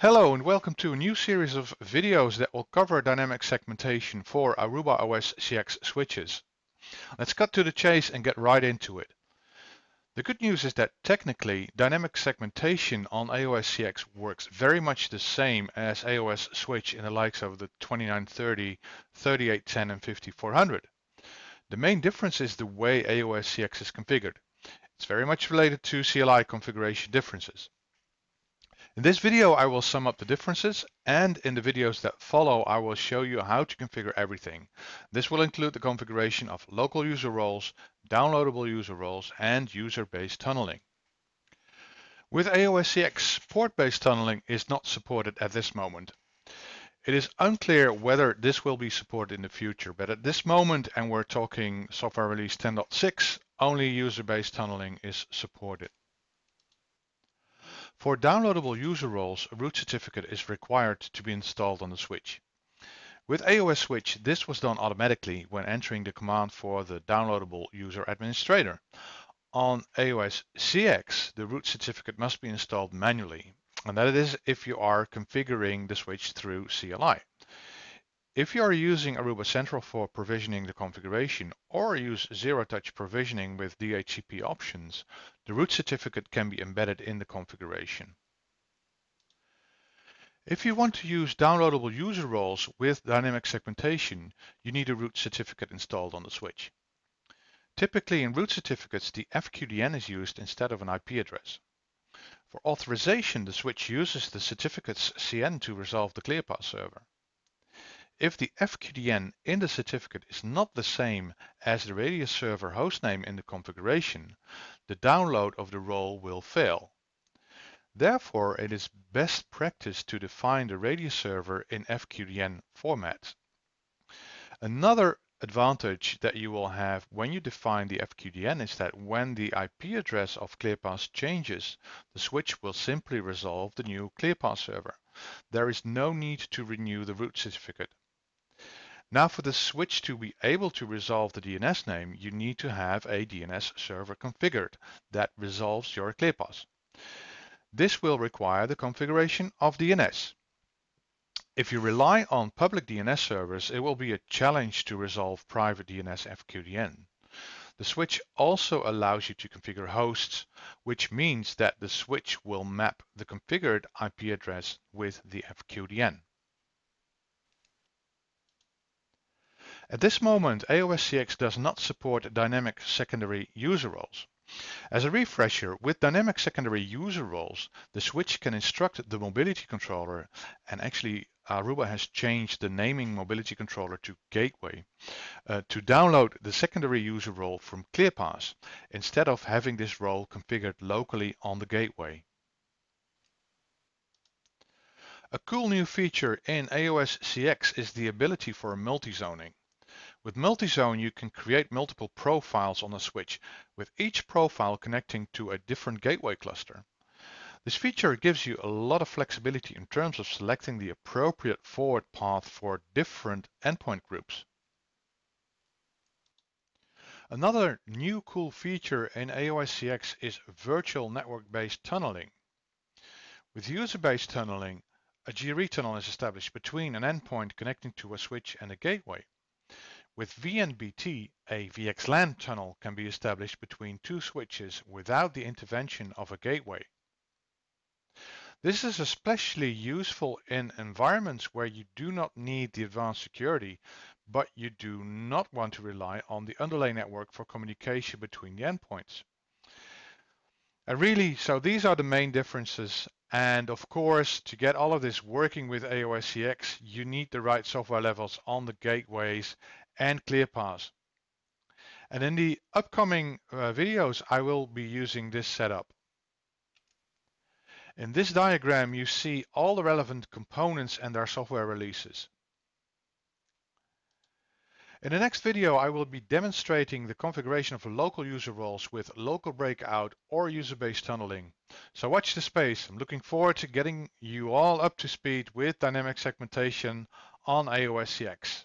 Hello and welcome to a new series of videos that will cover dynamic segmentation for Aruba OS CX switches. Let's cut to the chase and get right into it. The good news is that technically dynamic segmentation on AOS CX works very much the same as AOS switch in the likes of the 2930, 3810 and 5400. The main difference is the way AOS CX is configured. It's very much related to CLI configuration differences. In this video, I will sum up the differences and in the videos that follow, I will show you how to configure everything. This will include the configuration of local user roles, downloadable user roles, and user-based tunneling. With AOS CX, port-based tunneling is not supported at this moment. It is unclear whether this will be supported in the future, but at this moment, and we're talking software release 10.6, only user-based tunneling is supported. For downloadable user roles, a root certificate is required to be installed on the switch. With AOS Switch, this was done automatically when entering the command for the downloadable user administrator. On AOS CX, the root certificate must be installed manually, and that is if you are configuring the switch through CLI. If you are using Aruba Central for provisioning the configuration or use zero-touch provisioning with DHCP options, the root certificate can be embedded in the configuration. If you want to use downloadable user roles with dynamic segmentation, you need a root certificate installed on the switch. Typically in root certificates, the FQDN is used instead of an IP address. For authorization, the switch uses the certificate's CN to resolve the ClearPass server. If the FQDN in the certificate is not the same as the Radius server hostname in the configuration, the download of the role will fail. Therefore, it is best practice to define the Radius server in FQDN format. Another advantage that you will have when you define the FQDN is that when the IP address of ClearPass changes, the switch will simply resolve the new ClearPass server. There is no need to renew the root certificate. Now for the switch to be able to resolve the DNS name, you need to have a DNS server configured that resolves your ClearPass. This will require the configuration of DNS. If you rely on public DNS servers, it will be a challenge to resolve private DNS FQDN. The switch also allows you to configure hosts, which means that the switch will map the configured IP address with the FQDN. At this moment, AOS CX does not support dynamic secondary user roles. As a refresher, with dynamic secondary user roles, the switch can instruct the mobility controller, and actually Aruba has changed the naming mobility controller to gateway, uh, to download the secondary user role from ClearPass, instead of having this role configured locally on the gateway. A cool new feature in AOS CX is the ability for multi-zoning. With multi-zone, you can create multiple profiles on a switch, with each profile connecting to a different gateway cluster. This feature gives you a lot of flexibility in terms of selecting the appropriate forward path for different endpoint groups. Another new cool feature in AOS CX is virtual network-based tunneling. With user-based tunneling, a GRE tunnel is established between an endpoint connecting to a switch and a gateway. With VNBT, a VXLAN tunnel can be established between two switches without the intervention of a gateway. This is especially useful in environments where you do not need the advanced security, but you do not want to rely on the underlay network for communication between the endpoints. And really, so these are the main differences. And of course, to get all of this working with AOS CX, you need the right software levels on the gateways and ClearPass. And in the upcoming uh, videos, I will be using this setup. In this diagram, you see all the relevant components and their software releases. In the next video, I will be demonstrating the configuration of local user roles with local breakout or user-based tunneling. So watch the space. I'm looking forward to getting you all up to speed with dynamic segmentation on AOS CX.